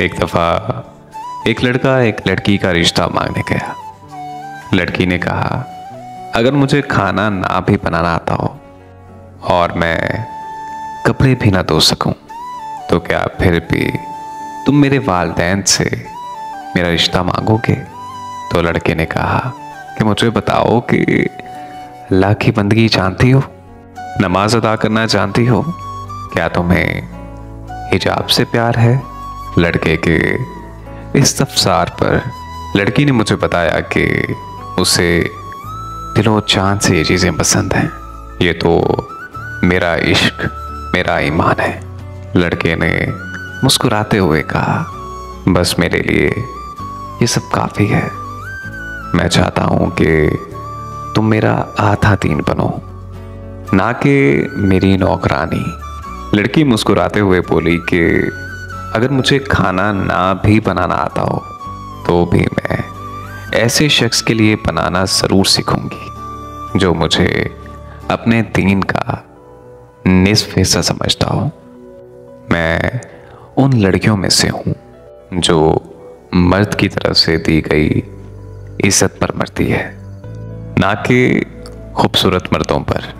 एक दफ़ा एक लड़का एक लड़की का रिश्ता मांगने गया। लड़की ने कहा, अगर मुझे खाना ना भी बनाना आता हो और मैं कपड़े भी ना धो सकूँ तो क्या फिर भी तुम मेरे वालदेन से मेरा रिश्ता मांगोगे? तो लड़के ने कहा, कि मुझे बताओ कि अल्लाह की बंदगी जानती हो, नमाज़ अदा करना जानती हो, क्या तुम्हें हिजाब से प्यार है? लड़के के इस तफसार पर। लड़की ने मुझे बताया कि उसे दिलो चाँद से ये चीज़ें पसंद हैं। ये तो मेरा इश्क, मेरा ईमान है। लड़के ने मुस्कुराते हुए कहा, बस मेरे लिए ये सब काफ़ी है। मैं चाहता हूँ कि तुम मेरा आधा तीन बनो। ना कि मेरी नौकरानी। लड़की मुस्कुराते हुए बोली कि अगर मुझे खाना ना भी बनाना आता हो तो भी मैं ऐसे शख्स के लिए बनाना ज़रूर सीखूँगी, जो मुझे अपने दीन का निसफ हिस्सा समझता हो। मैं उन लड़कियों में से हूँ, जो मर्द की तरफ़ से दी गई इज़्ज़त पर मरती है, ना कि खूबसूरत मर्दों पर।